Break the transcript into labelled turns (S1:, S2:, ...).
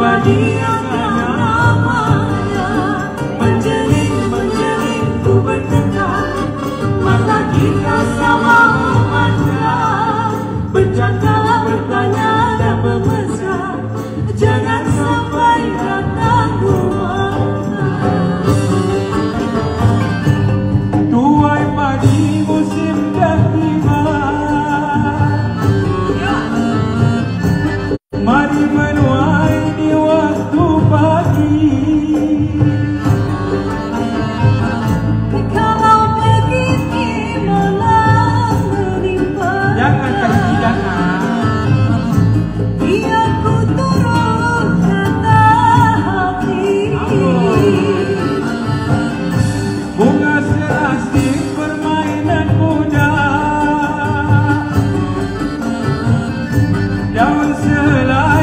S1: Siapa Daun